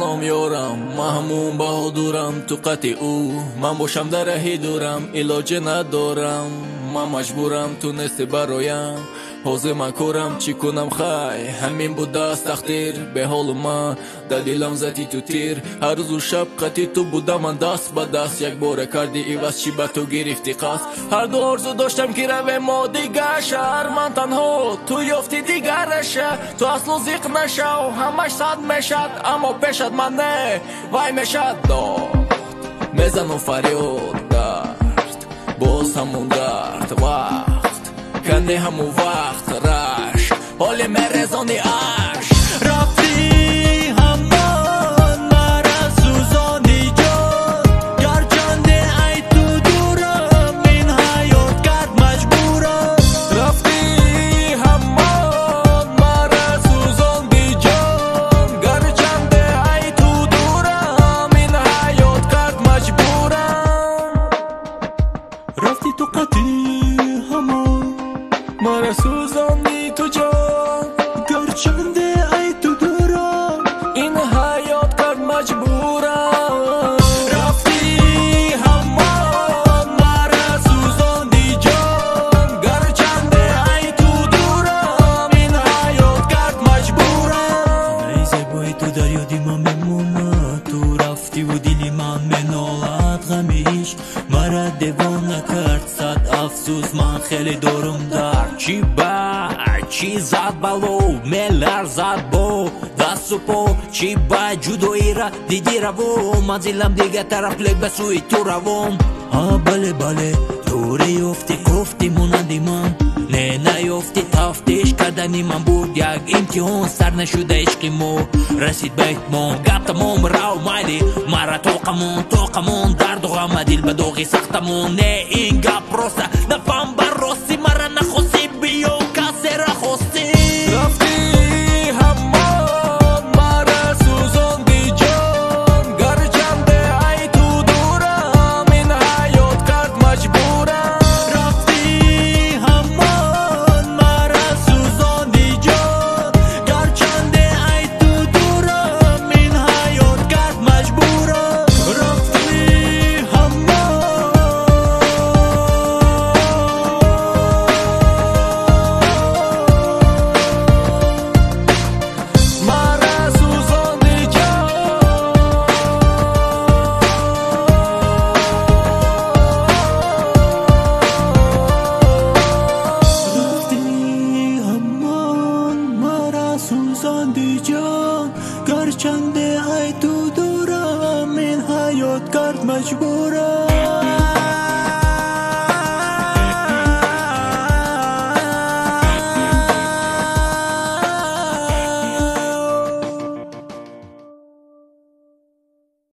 سلام یارم محموم با تو قطع او من باشم در دورم علاج ندارم من مجبورم تو نسته برایم. Ҳозир ман корам чӣ кунам? Хай ҳамин будааст тақдир беҳолу ман дар дилам зати ту тир. Ҳар рӯзу шаб қати ту будаман даст ба даст. Як боре карди иваз чӣ ба ту гирифти қаст? Ҳарду орзу доштам ки равем мо дигар шаҳр ман танҳо ту ёфти дигараша ту аслу зиқ нашав ҳамаш сад мешад аммо пешад ман не. Вай мешад дод мезану фарёд дард боз ҳамун дард вақт Канега му вахтраш Оле ме резони аш Рафи Рафти ту қати ҳамон Mara Suzan Nito Can Görçende менолад ғами ишқ мара девона кард сад афсӯс ман хеле дорум дард чӣ ба чӣ зад бало меларзад бо дасту по чӣ ба ҷудоира диди равон манзилам дига тараф лек ба сӯи ту равон. А бале бале дӯре ёфти кофти монанди ман. Не наёфти тафтиш кардани ман буд. Як имтиҳон сар нашуда ишқи мо. Расид ба эҳтимом гап тамом рав майли. Мара тоқамон тоқамон дарду ғама дил ба доғи сахтамон. Не ин гап роста خزاندی جان گرچنده ای تو دورم این حیات کرد مجبورم.